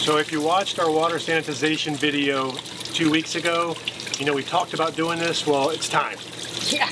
So if you watched our water sanitization video two weeks ago, you know we talked about doing this. Well, it's time. Yeah.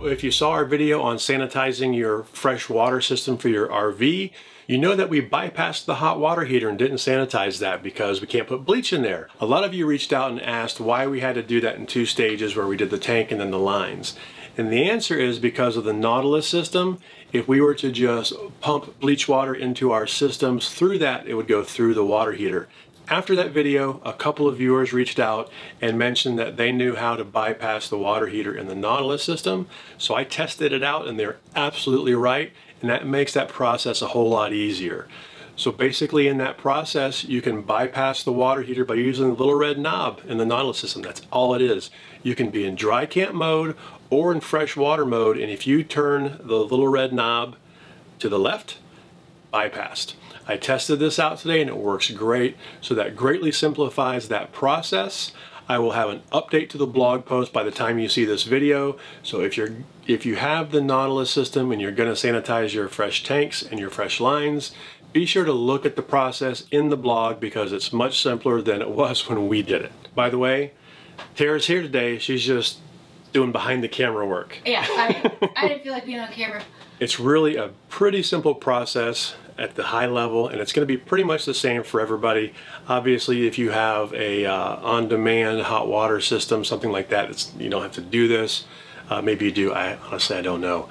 If you saw our video on sanitizing your fresh water system for your RV, you know that we bypassed the hot water heater and didn't sanitize that because we can't put bleach in there. A lot of you reached out and asked why we had to do that in two stages where we did the tank and then the lines. And the answer is because of the Nautilus system. If we were to just pump bleach water into our systems through that, it would go through the water heater. After that video, a couple of viewers reached out and mentioned that they knew how to bypass the water heater in the Nautilus system. So I tested it out and they're absolutely right. And that makes that process a whole lot easier. So basically in that process, you can bypass the water heater by using the little red knob in the Nautilus system. That's all it is. You can be in dry camp mode or in fresh water mode. And if you turn the little red knob to the left, bypassed. I tested this out today and it works great. So that greatly simplifies that process. I will have an update to the blog post by the time you see this video. So if you're if you have the Nautilus system and you're going to sanitize your fresh tanks and your fresh lines, be sure to look at the process in the blog because it's much simpler than it was when we did it. By the way, Tara's here today. She's just doing behind the camera work. Yeah, I, I didn't feel like being on camera. It's really a pretty simple process at the high level and it's going to be pretty much the same for everybody. Obviously if you have a uh, on-demand hot water system, something like that, it's, you don't have to do this. Uh, maybe you do, I honestly I don't know.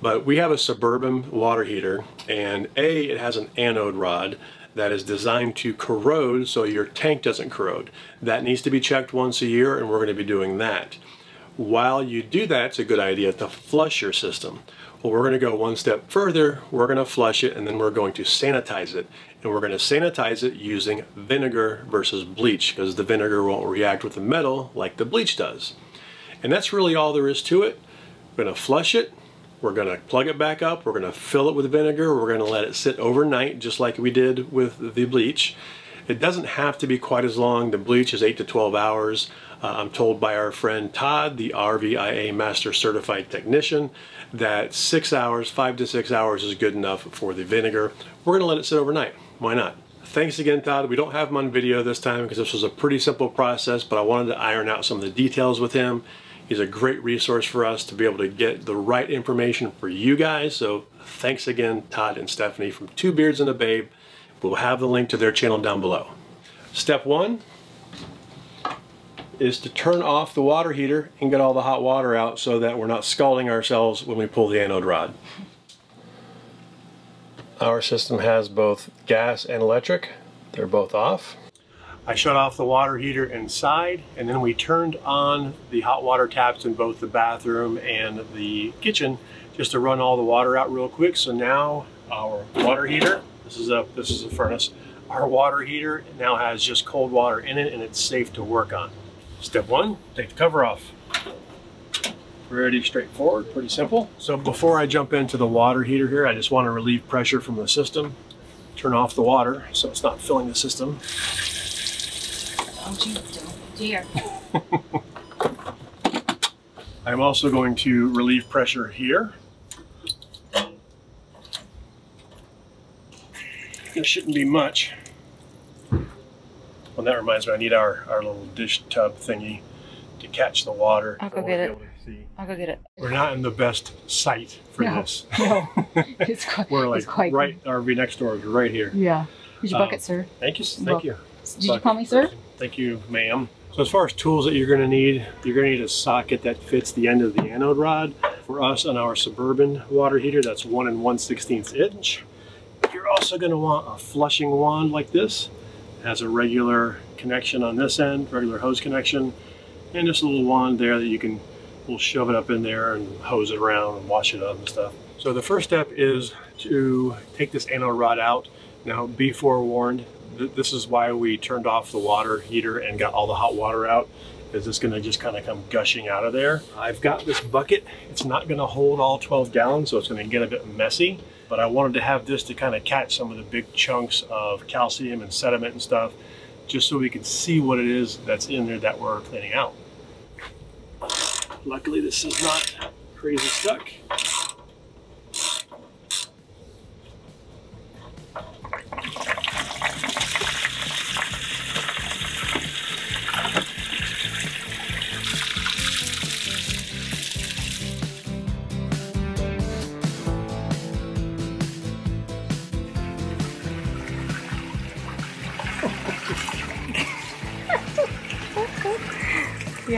But we have a Suburban water heater and A, it has an anode rod that is designed to corrode so your tank doesn't corrode. That needs to be checked once a year and we're going to be doing that. While you do that, it's a good idea to flush your system. Well, we're going to go one step further. We're going to flush it and then we're going to sanitize it. And we're going to sanitize it using vinegar versus bleach because the vinegar won't react with the metal like the bleach does. And that's really all there is to it. We're going to flush it. We're going to plug it back up. We're going to fill it with vinegar. We're going to let it sit overnight just like we did with the bleach. It doesn't have to be quite as long. The bleach is 8 to 12 hours. Uh, I'm told by our friend Todd, the RVIA Master Certified Technician, that six hours, five to six hours is good enough for the vinegar. We're gonna let it sit overnight. Why not? Thanks again, Todd. We don't have him on video this time because this was a pretty simple process, but I wanted to iron out some of the details with him. He's a great resource for us to be able to get the right information for you guys. So thanks again, Todd and Stephanie from Two Beards and a Babe. We'll have the link to their channel down below. Step one, is to turn off the water heater and get all the hot water out so that we're not scalding ourselves when we pull the anode rod. Our system has both gas and electric. They're both off. I shut off the water heater inside and then we turned on the hot water taps in both the bathroom and the kitchen just to run all the water out real quick. So now our water heater, this is a, this is a furnace, our water heater now has just cold water in it and it's safe to work on. Step one, take the cover off. Pretty straightforward, pretty simple. So before I jump into the water heater here, I just want to relieve pressure from the system. Turn off the water so it's not filling the system. Oh, don't dear. I'm also going to relieve pressure here. There shouldn't be much. Well, that reminds me, I need our, our little dish tub thingy to catch the water. I'll go get it. I'll go get it. We're not in the best site for no, this. No, it's quite, We're like it's quite right, RV next door is right here. Yeah. Here's your Um, bucket, sir. Thank you, thank Well, you. Did you call me sir? Thank you, ma'am. So as far as tools that you're going to need, you're going to need a socket that fits the end of the anode rod. For us on our Suburban water heater, that's 1 and 1 16th inch. You're also going to want a flushing wand like this. Has a regular connection on this end, regular hose connection, and just a little wand there that you can we'll shove it up in there and hose it around and wash it up and stuff. So the first step is to take this anode rod out. Now be forewarned, th this is why we turned off the water heater and got all the hot water out is it's gonna just kind of come gushing out of there. I've got this bucket. It's not gonna hold all 12 gallons, so it's gonna get a bit messy, but I wanted to have this to kind of catch some of the big chunks of calcium and sediment and stuff, just so we can see what it is that's in there that we're cleaning out. Luckily this is not crazy stuck.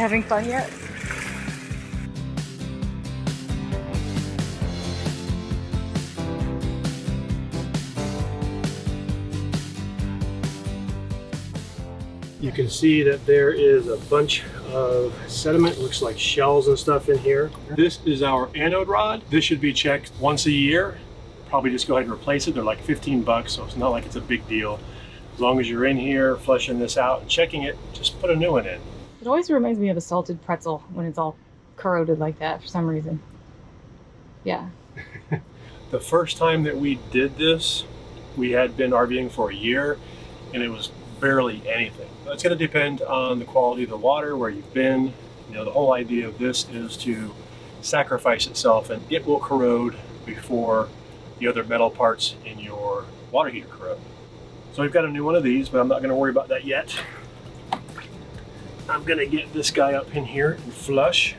You having fun yet? You can see that there is a bunch of sediment, looks like shells and stuff in here. This is our anode rod. This should be checked once a year. Probably just go ahead and replace it. They're like 15 bucks, so it's not like it's a big deal. As long as you're in here flushing this out and checking it, just put a new one in. It always reminds me of a salted pretzel when it's all corroded like that for some reason. Yeah. The first time that we did this, we had been RVing for a year and it was barely anything. It's going to depend on the quality of the water, where you've been. You know, the whole idea of this is to sacrifice itself and it will corrode before the other metal parts in your water heater corrode. So we've got a new one of these, but I'm not going to worry about that yet. I'm going to get this guy up in here and flush.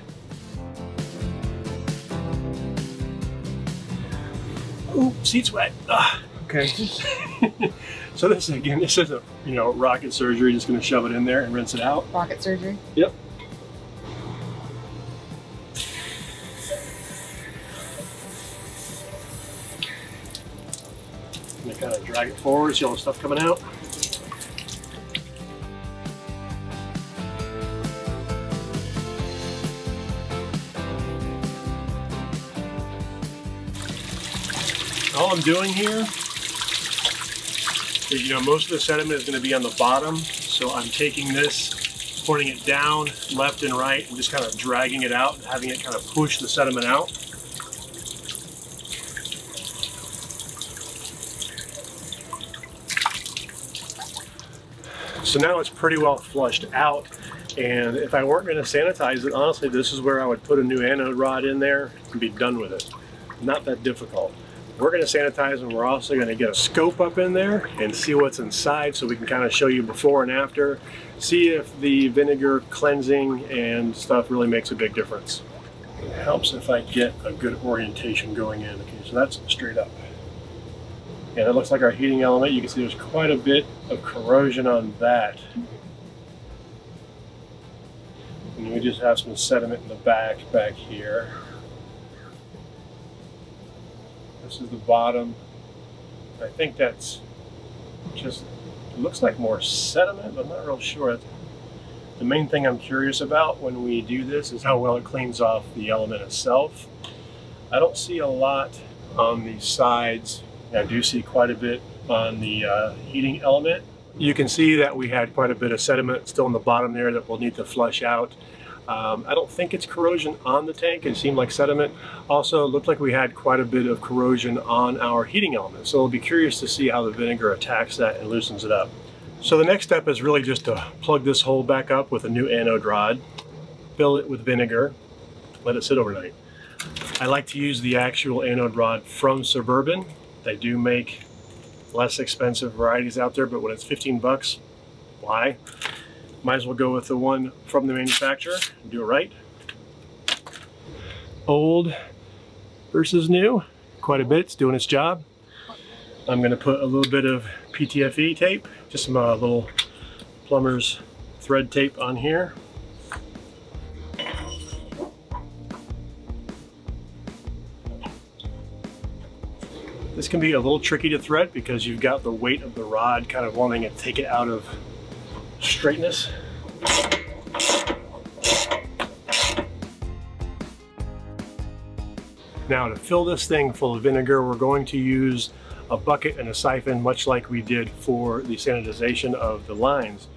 Ooh, seat's wet. Ah, okay. so this again, this is a you know, rocket surgery, just gonna shove it in there and rinse it out. Rocket surgery. Yep. And kind of drag it forward, see all the stuff coming out. I'm doing here is, you know, most of the sediment is going to be on the bottom, so I'm taking this, pointing it down left and right, and just kind of dragging it out and having it kind of push the sediment out. So now it's pretty well flushed out. And if I weren't going to sanitize it, honestly, this is where I would put a new anode rod in there and be done with it. Not that difficult. We're going to sanitize and we're also going to get a scope up in there and see what's inside so we can kind of show you before and after. See if the vinegar cleansing and stuff really makes a big difference. It helps if I get a good orientation going in. Okay, so that's straight up. And it looks like our heating element, you can see there's quite a bit of corrosion on that. And we just have some sediment in the back, back here. This is the bottom. I think that's just, looks like more sediment, but I'm not real sure. The main thing I'm curious about when we do this is how well it cleans off the element itself. I don't see a lot on the sides. I do see quite a bit on the uh, heating element. You can see that we had quite a bit of sediment still in the bottom there that we'll need to flush out. Um, I don't think it's corrosion on the tank. It seemed like sediment. Also, looked like we had quite a bit of corrosion on our heating element. So I'll be curious to see how the vinegar attacks that and loosens it up. So the next step is really just to plug this hole back up with a new anode rod, fill it with vinegar, let it sit overnight. I like to use the actual anode rod from Suburban. They do make less expensive varieties out there, but when it's 15 bucks, why? Might as well go with the one from the manufacturer do it right. Old versus new, quite a bit, it's doing its job. I'm gonna put a little bit of PTFE tape, just some uh, little plumber's thread tape on here. This can be a little tricky to thread because you've got the weight of the rod kind of wanting to take it out of straightness. Now to fill this thing full of vinegar, we're going to use a bucket and a siphon, much like we did for the sanitization of the lines.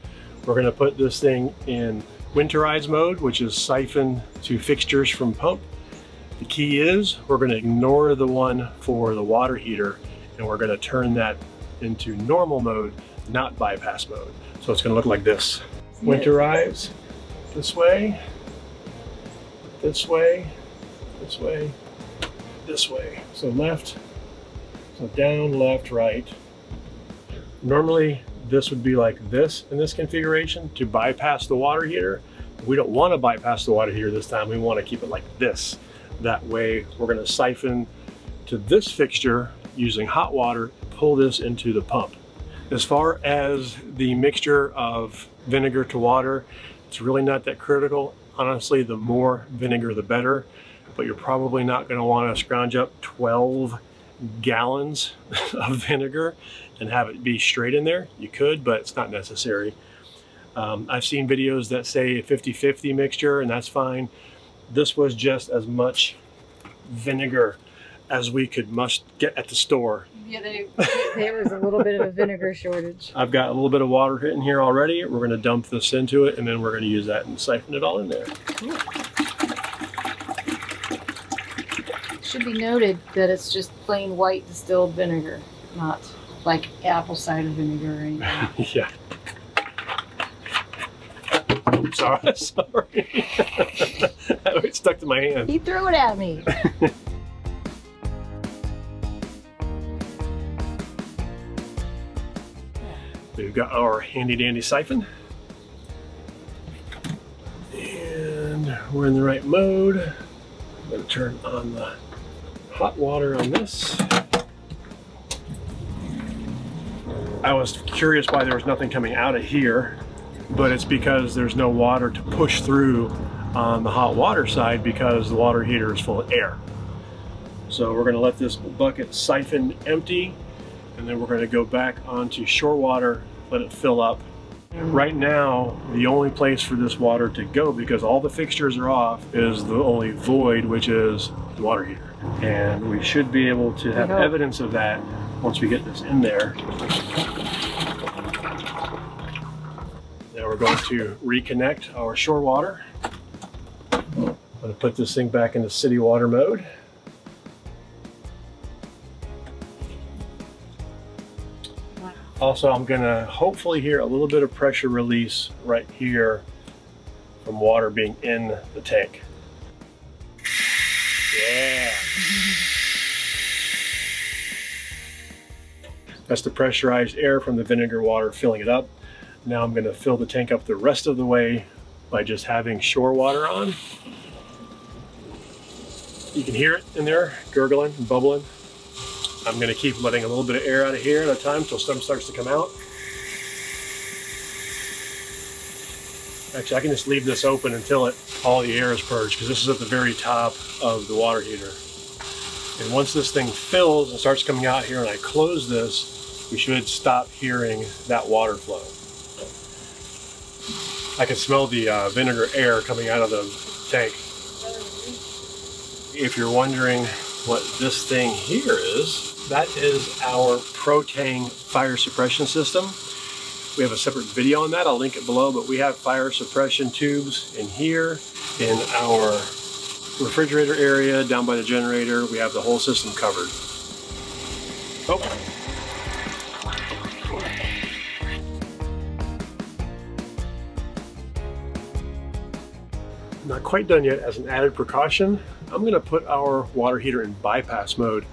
We're gonna put this thing in winterize mode, which is siphon to fixtures from pump. The key is we're gonna ignore the one for the water heater and we're gonna turn that into normal mode, not bypass mode. So it's gonna look like this. Winterize this way, this way, this way, this way. So left, so down, left, right. Normally this would be like this in this configuration to bypass the water heater. We don't want to bypass the water heater this time. We want to keep it like this. That way we're going to siphon to this fixture using hot water, pull this into the pump. As far as the mixture of vinegar to water, it's really not that critical. Honestly, the more vinegar, the better, but you're probably not gonna wanna scrounge up 12 gallons of vinegar and have it be straight in there. You could, but it's not necessary. Um, I've seen videos that say 50-50 mixture and that's fine. This was just as much vinegar as we could must get at the store. Yeah, they, there was a little bit of a vinegar shortage. I've got a little bit of water hitting here already. We're gonna dump this into it and then we're gonna use that and siphon it all in there. Should be noted that it's just plain white distilled vinegar, not like apple cider vinegar or anything. yeah. sorry, sorry. it stuck to my hand. he threw it at me. We've got our handy dandy siphon. And we're in the right mode. I'm gonna turn on the hot water on this. I was curious why there was nothing coming out of here, but it's because there's no water to push through on the hot water side because the water heater is full of air. So we're gonna let this bucket siphon empty and then we're going to go back onto shore water, let it fill up. Right now, the only place for this water to go, because all the fixtures are off, is the only void, which is the water heater. And we should be able to have evidence of that once we get this in there. Now we're going to reconnect our shore water. I'm going to put this thing back into city water mode. Also, I'm gonna hopefully hear a little bit of pressure release right here from water being in the tank. Yeah. That's the pressurized air from the vinegar water filling it up. Now I'm gonna fill the tank up the rest of the way by just having shore water on. You can hear it in there, gurgling and bubbling. I'm gonna keep letting a little bit of air out of here at a time until some starts to come out. Actually, I can just leave this open until it all the air is purged because this is at the very top of the water heater. And once this thing fills and starts coming out here and I close this, we should stop hearing that water flow. I can smell the uh, vinegar air coming out of the tank. If you're wondering what this thing here is, that is our Proteng fire suppression system. We have a separate video on that. I'll link it below, but we have fire suppression tubes in here, in our refrigerator area, down by the generator. We have the whole system covered. Oh. Not quite done yet. As an added precaution, I'm to put our water heater in bypass mode.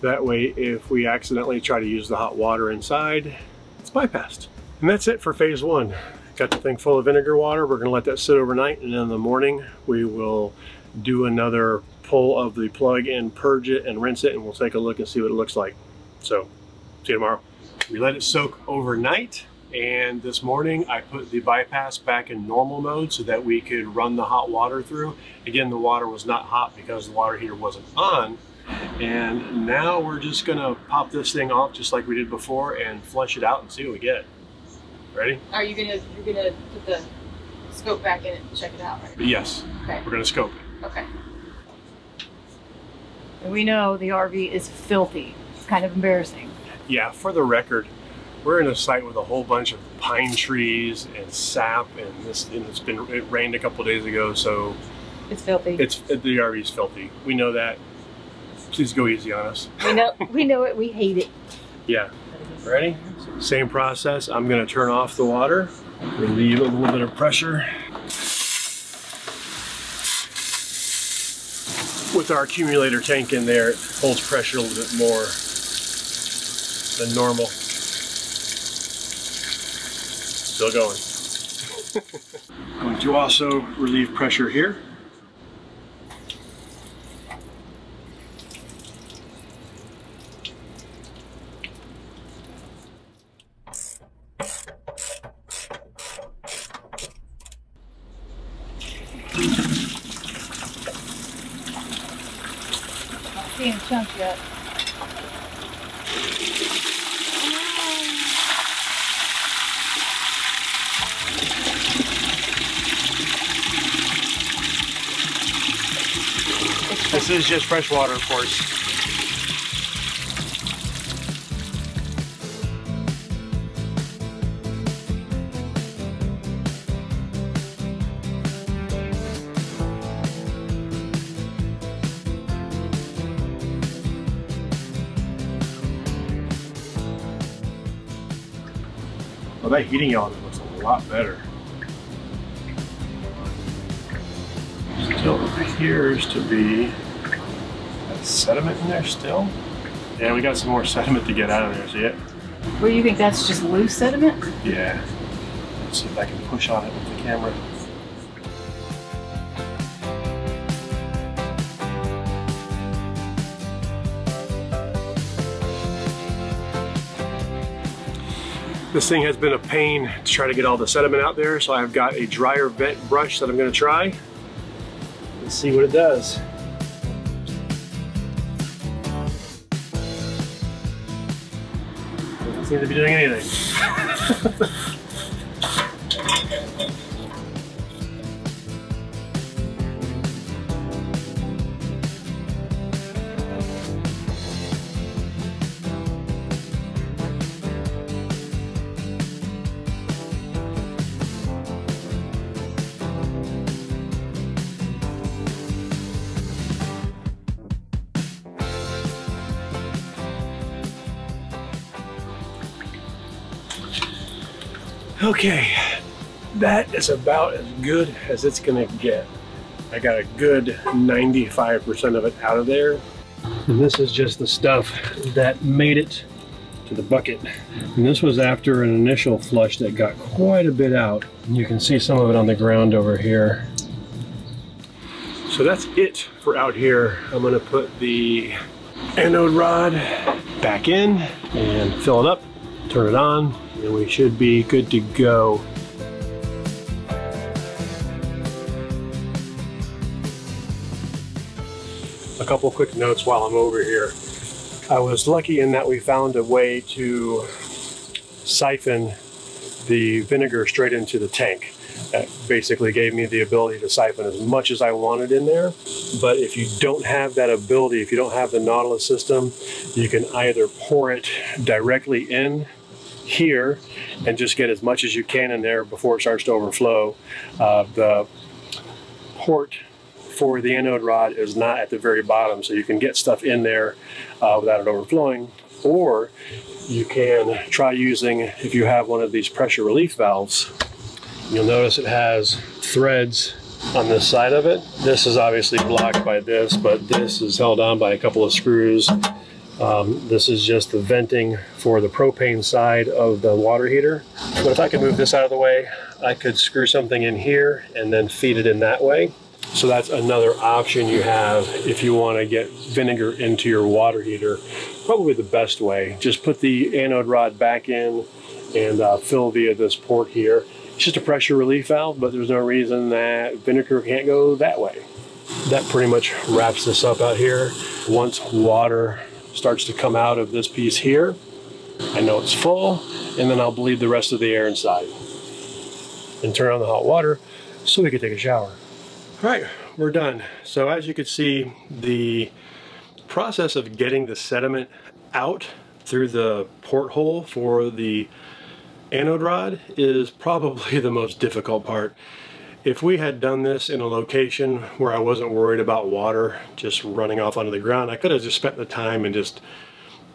That way, if we accidentally try to use the hot water inside, it's bypassed. And that's it for phase one. Got the thing full of vinegar water. We're gonna let that sit overnight and in the morning we will do another pull of the plug and purge it and rinse it and we'll take a look and see what it looks like. So, see you tomorrow. We let it soak overnight and this morning I put the bypass back in normal mode so that we could run the hot water through. Again, the water was not hot because the water heater wasn't on, and now we're just gonna pop this thing off just like we did before and flush it out and see what we get. Ready? Are you gonna you're gonna put the scope back in and check it out, right? Yes, Okay. we're gonna scope it. Okay. And we know the RV is filthy. It's kind of embarrassing. Yeah, for the record, we're in a site with a whole bunch of pine trees and sap and this and it's been it rained a couple days ago, so It's filthy. it's the RV is filthy. We know that. Please go easy on us. we know we know it. We hate it. Yeah. Ready? Same process. I'm going to turn off the water, relieve a little bit of pressure. with our accumulator tank in there, it holds pressure a little bit more than normal. Still going. going to also relieve pressure here. seeing chunk yet. This is just fresh water, of course. Well, that heating element looks a lot better. Still appears to be sediment in there still. Yeah, we got some more sediment to get out of there, see it? What do you think? That's just loose sediment? Yeah. Let's see if I can push on it with the camera. This thing has been a pain to try to get all the sediment out there, so I've got a dryer vent brush that I'm gonna try. Let's see what it does. Seem to be doing anything. Okay, that is about as good as it's gonna get. I got a good 95% of it out of there. And this is just the stuff that made it to the bucket. And this was after an initial flush that got quite a bit out. You can see some of it on the ground over here. So that's it for out here. I'm gonna put the anode rod back in and fill it up, turn it on, and we should be good to go. A couple quick notes while I'm over here. I was lucky in that we found a way to siphon the vinegar straight into the tank. That basically gave me the ability to siphon as much as I wanted in there. But if you don't have that ability, if you don't have the Nautilus system, you can either pour it directly in here and just get as much as you can in there before it starts to overflow. Uh, the port for the anode rod is not at the very bottom, so you can get stuff in there uh, without it overflowing. Or you can try using, if you have one of these pressure relief valves, you'll notice it has threads on this side of it. This is obviously blocked by this, but this is held on by a couple of screws. Um, this is just the venting for the propane side of the water heater. But if I could move this out of the way, I could screw something in here and then feed it in that way. So that's another option you have if you want to get vinegar into your water heater. Probably the best way. Just put the anode rod back in and uh, fill via this port here. It's just a pressure relief valve, but there's no reason that vinegar can't go that way. That pretty much wraps this up out here. Once water starts to come out of this piece here, I know it's full, and then I'll bleed the rest of the air inside. And turn on the hot water so we can take a shower. All right, we're done. So as you can see, the process of getting the sediment out through the porthole for the anode rod is probably the most difficult part. If we had done this in a location where I wasn't worried about water just running off onto the ground, I could have just spent the time and just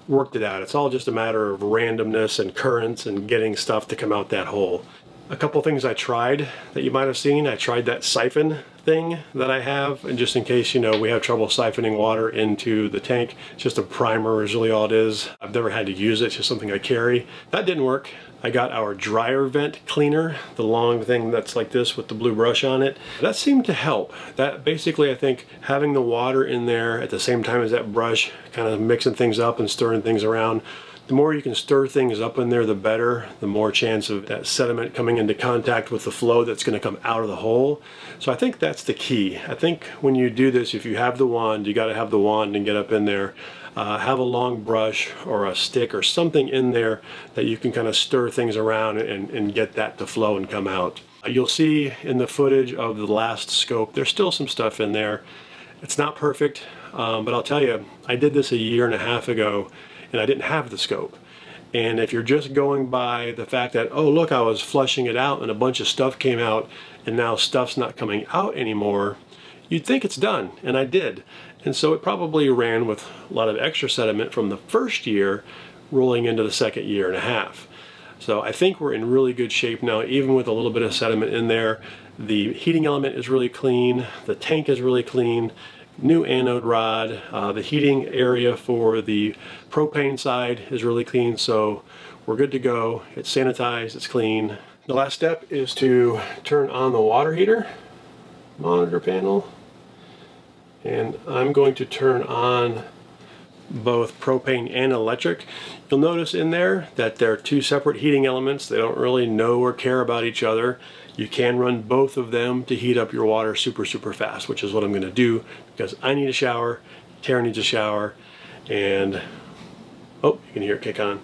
worked it out. It's all just a matter of randomness and currents and getting stuff to come out that hole. A couple things I tried that you might have seen. I tried that siphon thing that I have, and just in case, you know, we have trouble siphoning water into the tank. It's just a primer is really all it is. I've never had to use it, it's just something I carry. That didn't work. I got our dryer vent cleaner, the long thing that's like this with the blue brush on it. That seemed to help. That basically, I think, having the water in there at the same time as that brush, kind of mixing things up and stirring things around, the more you can stir things up in there, the better. The more chance of that sediment coming into contact with the flow that's going to come out of the hole. So I think that's the key. I think when you do this, if you have the wand, you got to have the wand and get up in there. Uh, have a long brush or a stick or something in there that you can kind of stir things around and, and get that to flow and come out. Uh, you'll see in the footage of the last scope, there's still some stuff in there. It's not perfect, um, but I'll tell you, I did this a year and a half ago and I didn't have the scope. And if you're just going by the fact that, oh, look, I was flushing it out and a bunch of stuff came out and now stuff's not coming out anymore, you'd think it's done, and I did. And so it probably ran with a lot of extra sediment from the first year rolling into the second year and a half. So I think we're in really good shape now, even with a little bit of sediment in there. The heating element is really clean, the tank is really clean, new anode rod. Uh, the heating area for the propane side is really clean, so we're good to go. It's sanitized, it's clean. The last step is to turn on the water heater monitor panel. And I'm going to turn on both propane and electric. You'll notice in there that they're two separate heating elements. They don't really know or care about each other. You can run both of them to heat up your water super, super fast, which is what I'm gonna do because I need a shower, Tara needs a shower, and oh, you can hear it kick on.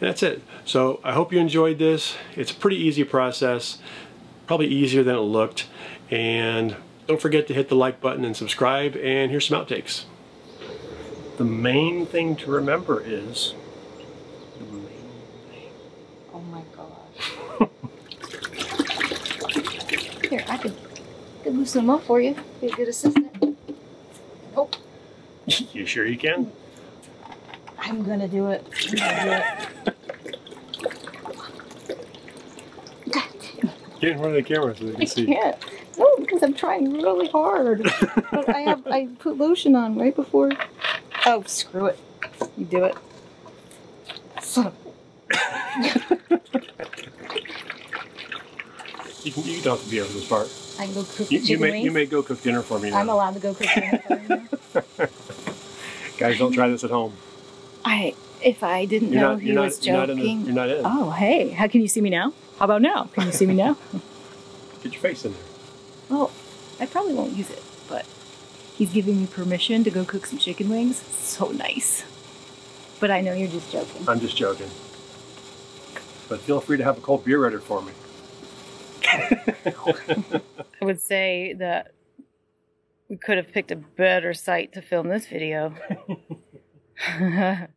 That's it. So I hope you enjoyed this. It's a pretty easy process, probably easier than it looked. And don't forget to hit the like button and subscribe, and here's some outtakes. The main thing to remember is Oh my gosh. Here, I could, I could loosen them up for you. Be a good assistant. Oh, you sure you can? I'm gonna do it. Gonna do it. Get in front of the camera so they can I see. can't. No, because I'm trying really hard. but I have I put lotion on right before. Oh, screw it. You do it. Son You, can, you don't have to be over this part. I can go cook You, you, may, wings. you may go cook dinner for me now. I'm allowed to go cook dinner for you. Guys, don't try this at home. I if I didn't You're know not, he was not, you're not joking. The, you're not in. Oh, hey, how can you see me now? How about now? Can you see me now? Get your face in there. well, I probably won't use it, but he's giving me permission to go cook some chicken wings. So nice. But I know you're just joking. I'm just joking. But feel free to have a cold beer ready for me. I would say that we could have picked a better site to film this video.